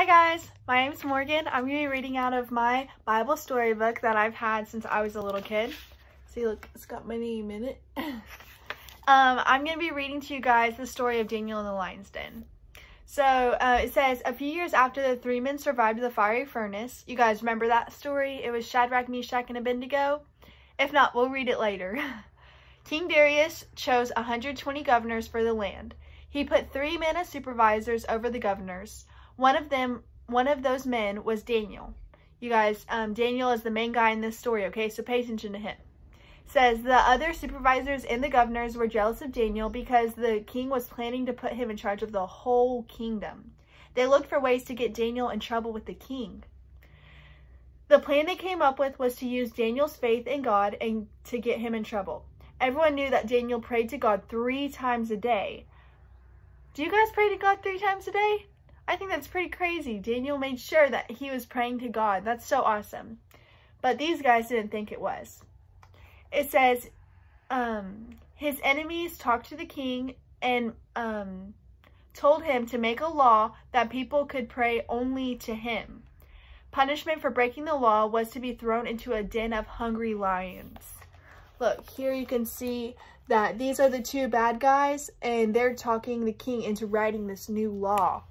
Hi guys, my name's Morgan. I'm going to be reading out of my Bible storybook that I've had since I was a little kid. See, look, it's got my name in it. um, I'm going to be reading to you guys the story of Daniel in the lion's den. So uh, it says, a few years after the three men survived the fiery furnace, you guys remember that story? It was Shadrach, Meshach, and Abednego? If not, we'll read it later. King Darius chose 120 governors for the land. He put three men as supervisors over the governors. One of them, one of those men was Daniel. You guys, um, Daniel is the main guy in this story, okay? So pay attention to him. Says the other supervisors and the governors were jealous of Daniel because the king was planning to put him in charge of the whole kingdom. They looked for ways to get Daniel in trouble with the king. The plan they came up with was to use Daniel's faith in God and to get him in trouble. Everyone knew that Daniel prayed to God three times a day. Do you guys pray to God three times a day? I think that's pretty crazy. Daniel made sure that he was praying to God. That's so awesome. But these guys didn't think it was. It says, um, his enemies talked to the king and um, told him to make a law that people could pray only to him. Punishment for breaking the law was to be thrown into a den of hungry lions. Look, here you can see that these are the two bad guys and they're talking the king into writing this new law.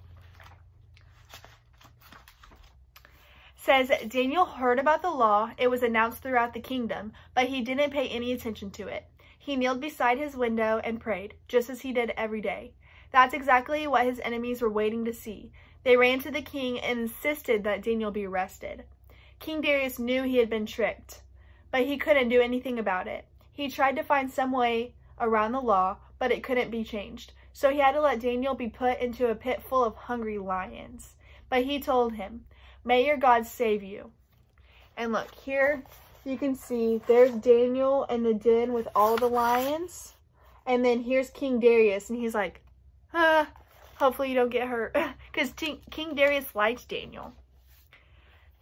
Says Daniel heard about the law. It was announced throughout the kingdom, but he didn't pay any attention to it. He kneeled beside his window and prayed, just as he did every day. That's exactly what his enemies were waiting to see. They ran to the king and insisted that Daniel be arrested. King Darius knew he had been tricked, but he couldn't do anything about it. He tried to find some way around the law, but it couldn't be changed. So he had to let Daniel be put into a pit full of hungry lions. But he told him, May your God save you. And look, here you can see there's Daniel in the den with all the lions. And then here's King Darius, and he's like, ah, hopefully you don't get hurt. Because King Darius liked Daniel.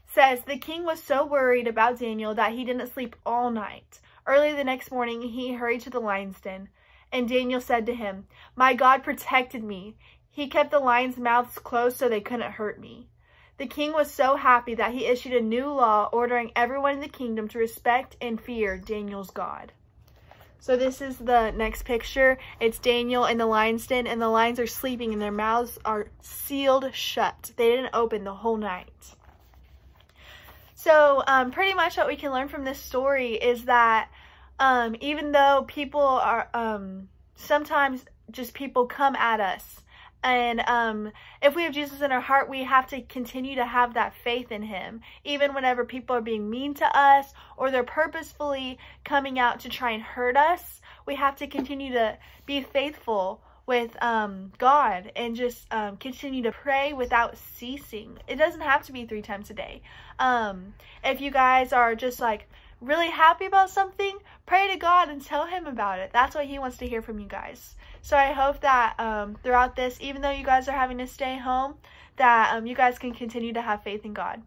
Says, the king was so worried about Daniel that he didn't sleep all night. Early the next morning, he hurried to the lion's den. And Daniel said to him, My God protected me. He kept the lions' mouths closed so they couldn't hurt me. The king was so happy that he issued a new law ordering everyone in the kingdom to respect and fear Daniel's God. So this is the next picture. It's Daniel in the lion's den and the lions are sleeping and their mouths are sealed shut. They didn't open the whole night. So um, pretty much what we can learn from this story is that um, even though people are, um, sometimes just people come at us and um, if we have Jesus in our heart, we have to continue to have that faith in him. Even whenever people are being mean to us or they're purposefully coming out to try and hurt us, we have to continue to be faithful with um, God and just um, continue to pray without ceasing. It doesn't have to be three times a day. Um, if you guys are just like really happy about something, pray to God and tell him about it. That's what he wants to hear from you guys. So I hope that um, throughout this, even though you guys are having to stay home, that um, you guys can continue to have faith in God.